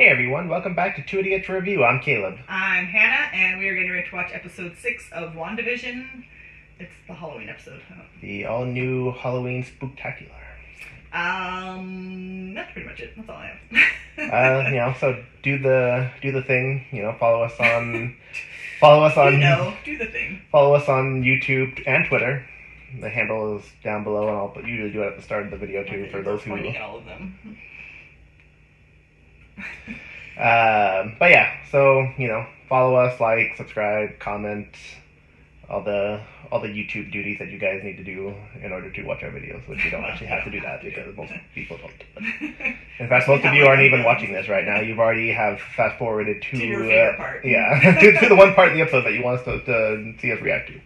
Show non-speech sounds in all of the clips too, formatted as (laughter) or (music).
Hey everyone, welcome back to Two Idiots Review. I'm Caleb. I'm Hannah, and we are getting ready to watch episode six of WandaVision. It's the Halloween episode. The all new Halloween Spooktacular. Um, that's pretty much it. That's all I have. (laughs) uh, you know, so do the do the thing. You know, follow us on (laughs) follow us on you know, do the thing. follow us on YouTube and Twitter. The handle is down below, and I'll usually do it at the start of the video too for those who. All of them. Um, (laughs) but yeah, so you know, follow us, like, subscribe, comment, all the all the YouTube duties that you guys need to do in order to watch our videos, which you don't actually have to do that because most people don't. In fact, most of you aren't even watching this right now. You've already have fast forwarded to, To your favorite uh, part. yeah, (laughs) to, to the one part of the episode that you want us to, to see us react to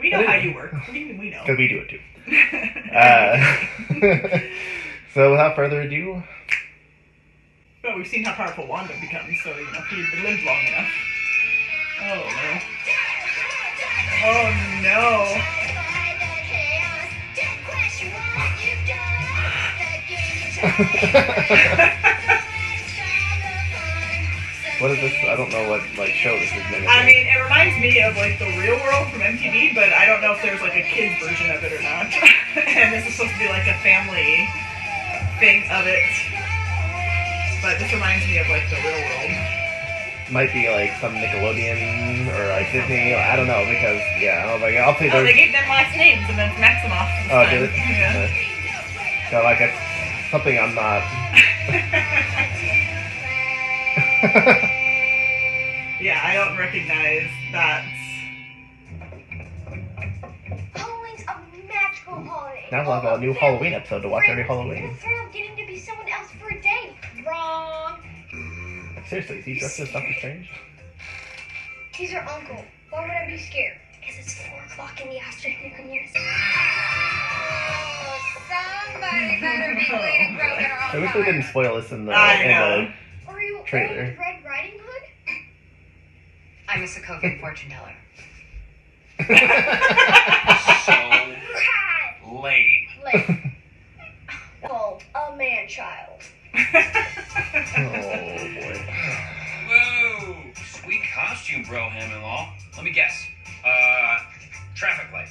We know But it- how you work. What do you mean we know? (laughs) because we do it too. Uh, so without further ado, But we've seen how powerful Wanda becomes, so you know he lived long enough. Oh no! Oh no! (laughs) what is this? I don't know what like show this is. I mean, it reminds me of like the Real World from MTV, but I don't know if there's like a kids version of it or not. (laughs) and this is supposed to be like a family thing of it. But this reminds me of like the Real World. might be like some Nickelodeon or like Disney. I don't know because yeah, I was like I'll say Oh, they gave them last names, and then it's Maximoff. oh time. did it? Yeah. So like it's something I'm not. (laughs) yeah, I don't recognize that. Halloween's a magical holiday. Now we'll have a new Halloween episode to watch every Halloween. And a thrill of getting to be someone else for a day. Wrong. Seriously, is he dressed as Doctor Strange? He's your uncle. Why would I be scared? Because it's 4 o'clock in the afternoon. Yes. Oh, somebody better be bleeding broken or I wish they didn't spoil this in the I in know. Are you Trailer. old Red Riding Hood? I'm a Sokovian fortune teller. (laughs) So Cat. lame. Called a man child. The. oh boy. Whoa, sweet costume, bro, Ham-in-law. Let me guess. Uh, traffic light.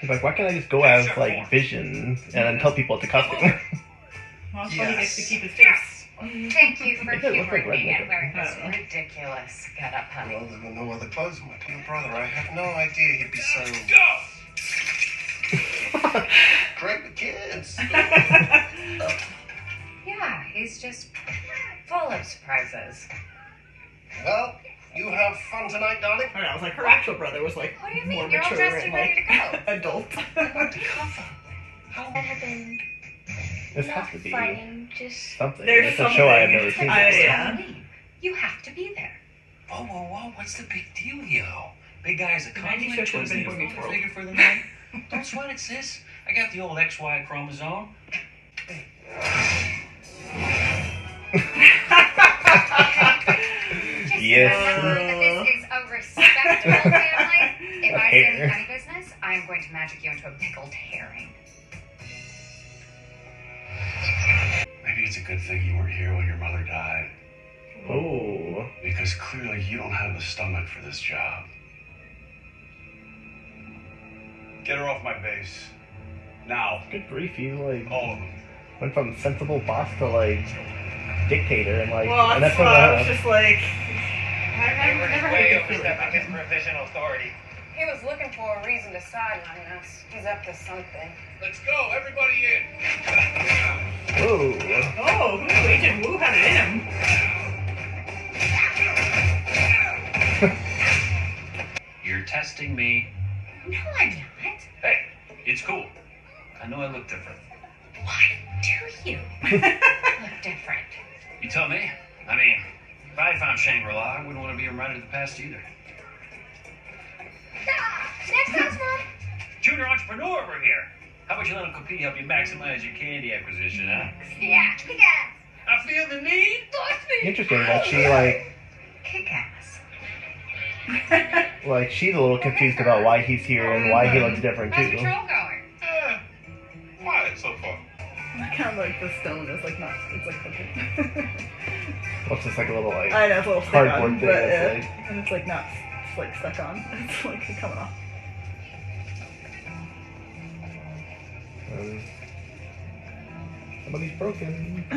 He's like, why can't I just go as like Vision and then tell people it's a costume? Well, so he gets to Yes. keep his face. Thank you for (laughs) It does look like humoring me red and wearing this ridiculous getup, honey. Well, there were no other clothes on my little brother. I had no idea he'd be so Go! (laughs) great with kids. (laughs) Yeah, he's just full of surprises. well, you have fun tonight, darling. I, don't know, I was like, her actual brother was like What do you mean? You're all mature dressed and and ready like to (laughs) adult. That have been this not has to be fighting, just something. There's It's a show I have something. never seen. I- before. yeah. Halloween. You have to be there. Whoa, whoa, whoa, what's the big deal, yo? Big guy's a The 90s show compliment should have towards been the Boy Meets father World. figure for the night. Don't sweat it, sis. I got the old XY chromosome. Yes. remember that this is a respectable (laughs) family. If I say any funny business, I am going to magic you into a pickled herring. Maybe it's a good thing you weren't here when your mother died, Oh. because clearly you don't have the stomach for this job. Get her off my base. Now. Good grief, you like All of them. went from sensible boss to like dictator and like well, and that's that's why I was just like, I, I never had a good feeling about him. provisional authority. He was looking for a reason to sideline us. He's up to something. Let's go, everybody in. Whoa. Oh, ooh, Agent Woo had it in him. (laughs) You're testing me. No, I'm not. Hey, it's cool. I know I look different. Why do you (laughs) look different? You tell me. I mean, if I found Shangri-La, I wouldn't want to be a reminded of the past either. Next house, Mom. Junior entrepreneur over here. How about your little cookie help you maximize your candy acquisition, huh? Yeah, kick ass. I feel the need. Interesting that she like Kick ass. (laughs) like she's a little confused about why he's here and why he looks different How's too. patrol going? Kind of like the stone is like not. It's like crooked. (laughs) Well, it's just like a little like. I know it's a little on, thing but, yeah. like- and it's like not it's like stuck on. (laughs) It's like coming off. Um, somebody's broken. (laughs)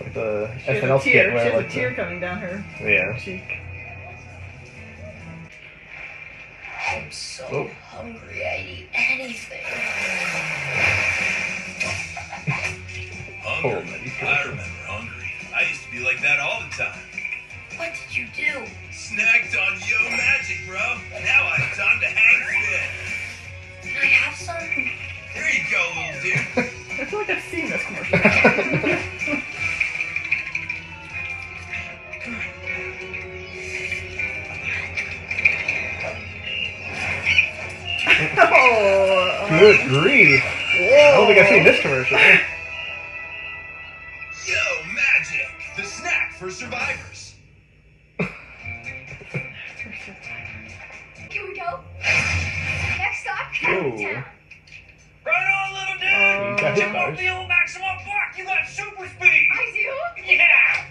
like the she has SNL a skit tear. She where has like a tear the, coming down her yeah. cheek. I'm so Oh. hungry, I'd eat anything. Oh, Hungry. he's I remember hungry. I used to be like that all the time. What did you do? Snacked on Yo Magic, bro. Now I have time to snack for survivors. Here we go. Next stop, Ooh. Town. Right on, little dude. You got Jump off the old Maximoff block. You got super speed. I do? Yeah.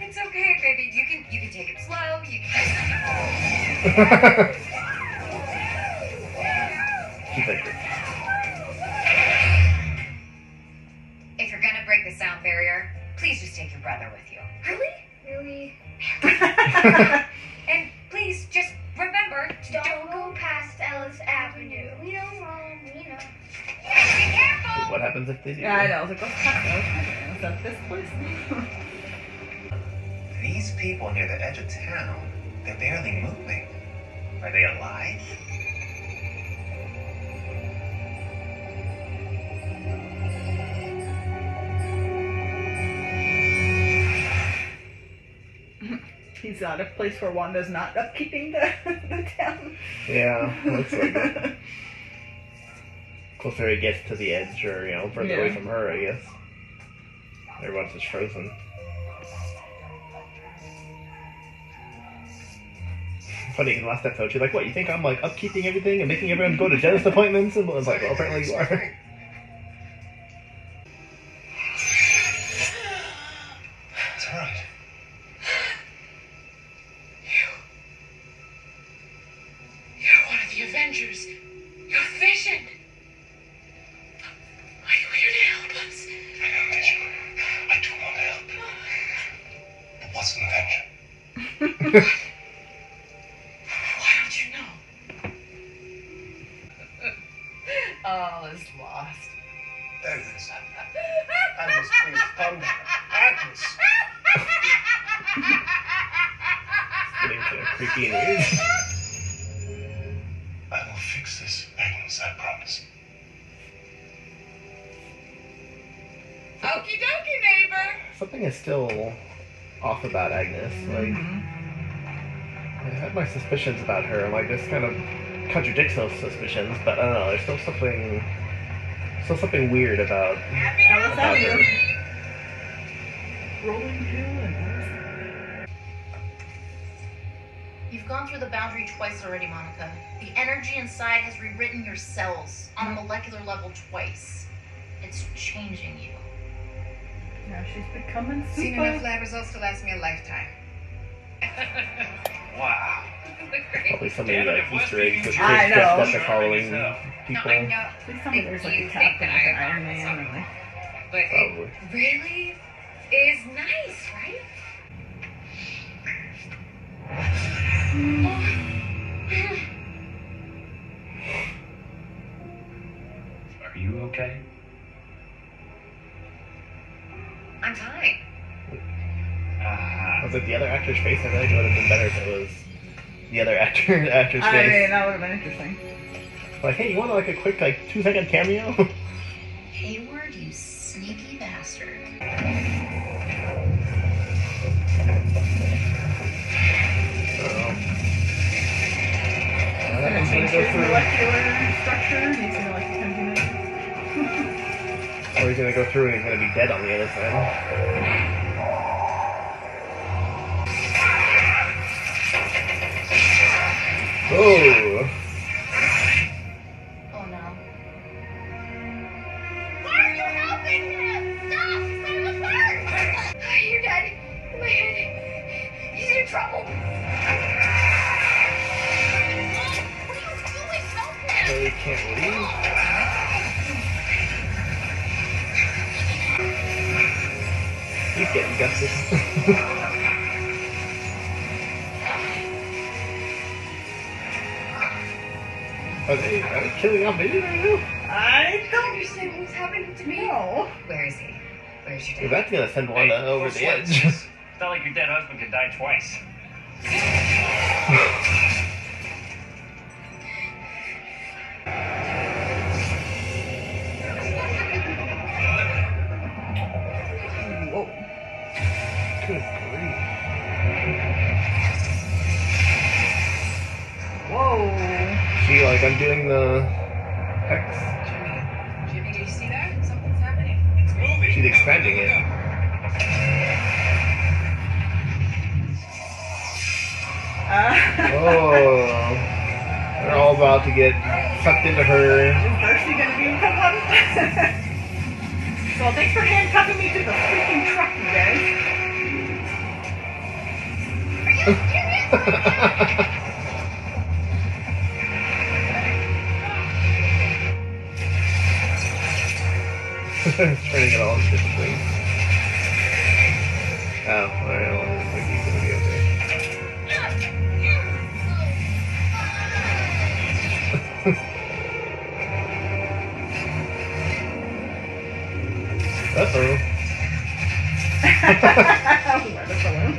It's okay, baby. You can you can take it slow. You can She's like, (laughs) If you're gonna break the sound barrier, please just take your brother with you. Really? (laughs) Really? And please just remember to don't, Don't go past Ellis Avenue. We know, Mom. We know. be careful. what happens if they do? yeah, I know. I was like, what's that? Is that this place? These people near the edge of town, they're barely moving. Are they alive? A place where Wanda's not upkeeping the, (laughs) the town. Yeah, looks like it. (laughs) Closer he gets to the edge, or you know, further away from her, I guess. Everyone's just frozen. Funny, because last episode she's like, "What? You think I'm like upkeeping everything and making everyone go to dentist appointments?" And I was like, "Well, apparently you are." Avengers. You're Vision. Are you here to help us? I am Vision. I do want to help. But what's an Avenger? (laughs) Why don't you know? (laughs) All is lost. Agnes. Agnes, please, calm down. Agnes! Getting kind of creepy and (laughs) weird. Something is still off about Agnes. Like, I had my suspicions about her, like this kind of contradicts those suspicions. But I don't know. There's still something, still something weird about Ellis about her. Rolling hill and You've gone through the boundary twice already, Monica. The energy inside has rewritten your cells on a molecular level twice. It's changing you. Now she's becoming Seen super. enough lab results to last me a lifetime. (laughs) Wow. Probably so many Damn it, like if West Easter eggs Beacon with I kids dressed know. up as following No, uh, people. No, I know. Please tell me there's like a You cap think that like I am Iron Man and like. But it Probably. really is nice, right? Are you okay? I'm fine. Ah. Was it the other actor's face? I feel like it would have been better if it was the other actor (laughs) actor's I face. mean, that would have been interesting. Like, hey, you want like a quick like two second cameo? (laughs) Hayward, you sneaky bastard. Gonna go through and he's gonna be dead on the other side. Oh. Oh no. Why are you helping him? Stop! He's gonna look hurt! I hear Daddy in my head. He's in trouble. What are you doing? Help him! So he can't leave. He's getting gusted. Are they, are they killing off baby right now? I don't understand what's happening to me. know. Where is he? Where's your Well, dad? that's gonna send Wanda Hey, over the edge. It's not like your dead husband could die twice. (laughs) Whoa. She like undoing the hex. Jimmy, Jimmy, do you see that? Something's happening. It's moving. She's expanding it. Uh, (laughs) Oh. They're all about to get sucked into her. is Darcy gonna be in one? well, (laughs) thanks for handcuffing me to the freaking truck, you guys. (laughs) Turning it all into different. Oh, alright, well, I think he's gonna be okay. Where the balloon?